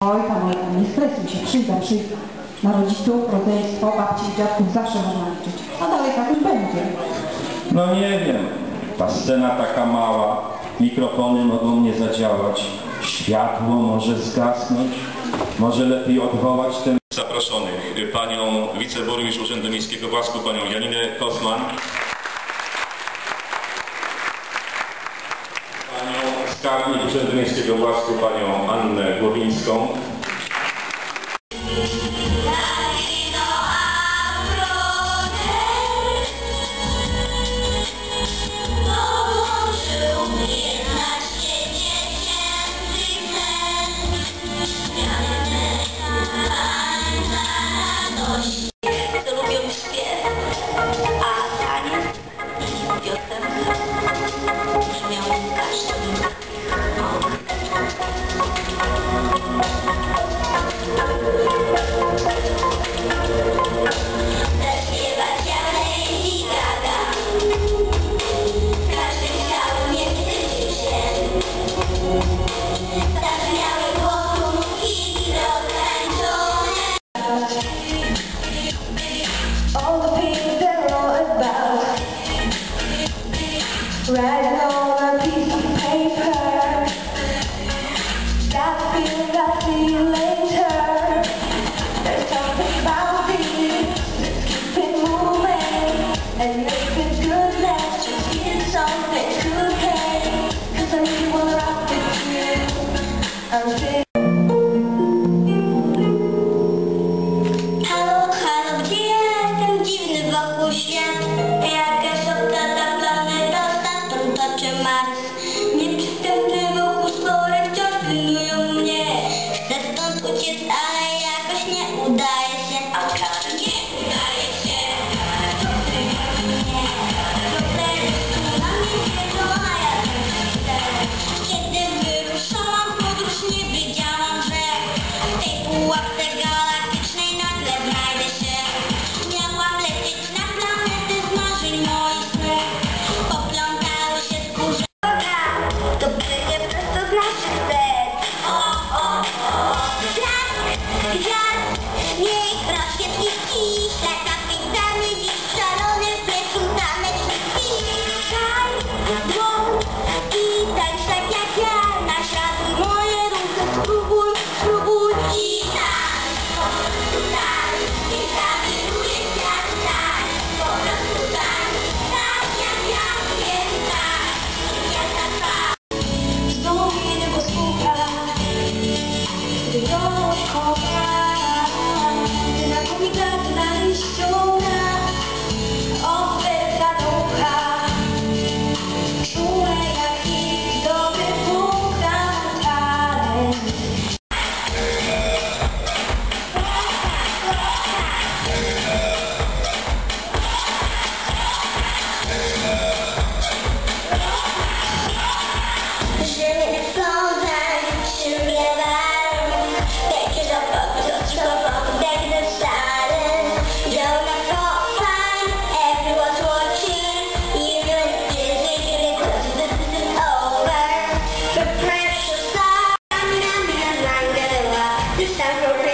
Oj, tam, oj, tam, nie stresuj się, przyjdą, przyjdą. Na rodziców, rodzeństwo, babci i dziadków zawsze można liczyć. A dalej tak już będzie. No nie wiem, ta scena taka mała, mikrofony mogą nie zadziałać, światło może zgasnąć, może lepiej odwołać ten... Zaproszonych panią wiceburmistrz Urzędu Miejskiego Własku, panią Janinę Kosman, panią skarbnik Urzędu Miejskiego Własku, panią Annę Głowińską, pułapce galaktycznej nagle znajdę się. Miałam lecieć na planety z marzeń moich snów. Poplątały się skórze. To przecież prosto z naszych serc. O, o, o. Blask, gwiazd, śmiech, rozświetli ściśle. Kapitany dziś szalony w pieczu taneczny. Szaj, Alright, and I hope you got a nice show. Hello.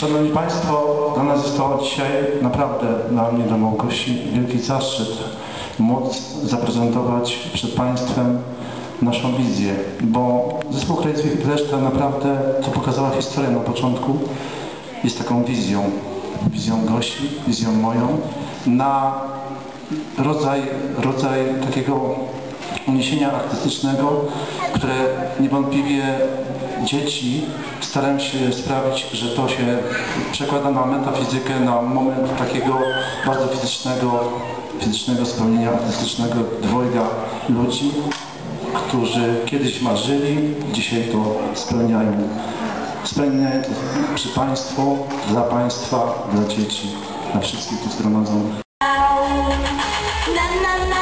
Szanowni Państwo, dla nas jest to dzisiaj naprawdę, dla mnie, dla Małgosi, wielki zaszczyt móc zaprezentować przed Państwem naszą wizję, bo zespół Crazy Reszta naprawdę, co pokazała historia na początku, jest taką wizją, wizją Gosi, wizją moją, na rodzaj, rodzaj takiego uniesienia artystycznego, które niewątpliwie dzieci starają się sprawić, że to się przekłada na metafizykę, na moment takiego bardzo fizycznego, fizycznego spełnienia artystycznego dwojga ludzi, którzy kiedyś marzyli, dzisiaj to spełniają. Spełniają przy Państwu, dla Państwa, dla dzieci, dla wszystkich tu zgromadzonych. Na, na, nothing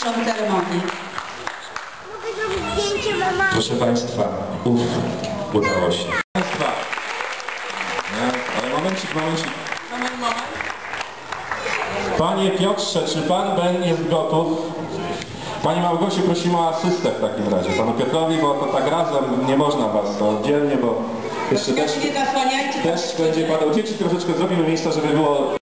mistrzowi ceremonii. Proszę Państwa, uff, udało się. Państwa, nie, ale momencik, momencik. Moment, moment. Panie Piotrze, czy Pan Ben jest gotów? Pani Małgosiu, prosimy o asystę w takim razie. Panu Piotrowi, bo to tak razem nie można Was, to oddzielnie, bo Jeszcze też, też będzie padał. Dzieci troszeczkę zrobimy miejsca, żeby było